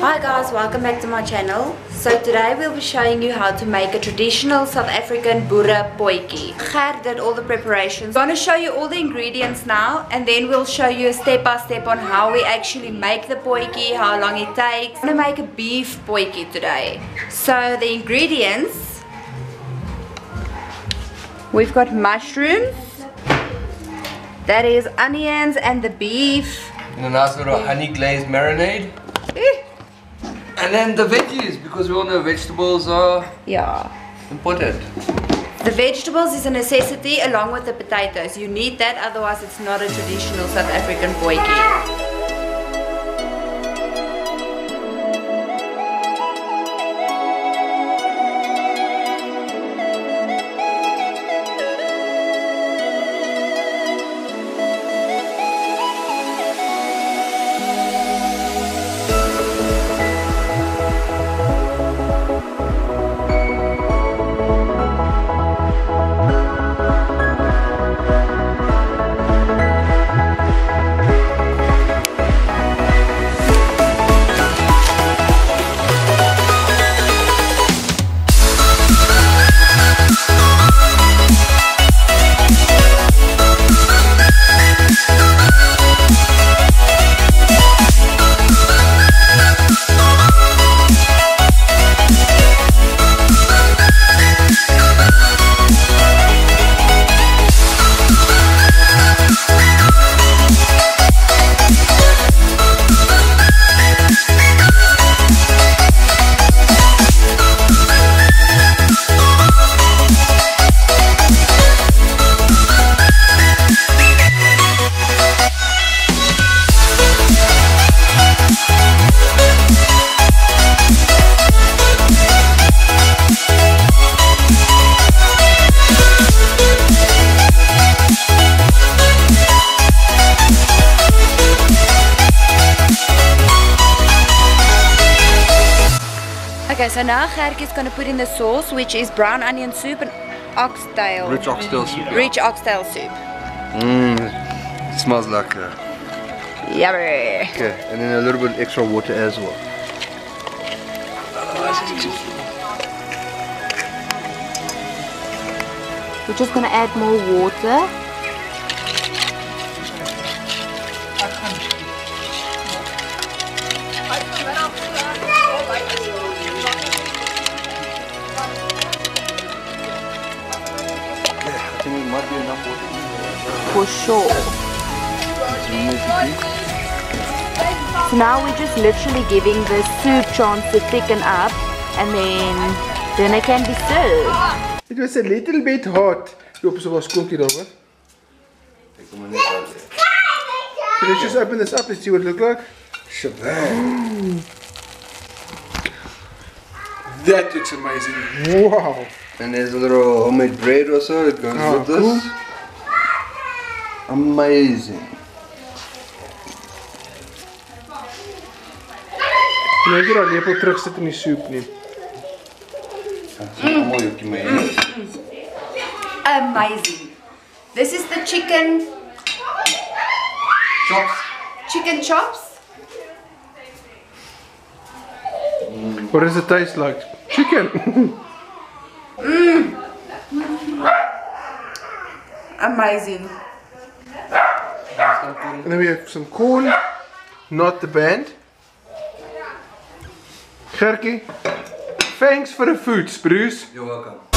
Hi guys, welcome back to my channel. So today we'll be showing you how to make a traditional South African boere potjie. Ger did all the preparations. I'm going to show you all the ingredients now and then we'll show you a step by step on how we actually make the potjie, how long it takes. I'm going to make a beef potjie today. So the ingredients, we've got mushrooms, that is onions and the beef. And a nice little honey glazed marinade. And then the veggies, because we all know vegetables are Yeah. important. The vegetables is a necessity along with the potatoes. You need that, otherwise it's not a traditional South African potjie. So now Gerk is going to put in the sauce, which is brown onion soup and oxtail. Rich oxtail soup. Rich oxtail soup. Mmm, smells like uh, Yummy. Okay, and then a little bit extra water as well. We're just going to add more water. Think it might be enough water. for sure. So now we're just literally giving the soup chance to thicken up and then dinner can be served. It was a little bit hot. Loop is wel skoonkie daar hoor. So let's just open this up, let's see what it looks like. Shabang. That looks amazing. Wow. And there's a little homemade bread also that goes Oh, with ah, this. Amazing. Nou jy daai lepel terug sit in die soep nie. Almal jokie my hier. Amazing. This is the chicken Chops. chicken chops. What does it taste like? Chicken. Amazing. and then we have some corn, not the band. Gerkie, thanks for the food, Spruce. You're welcome.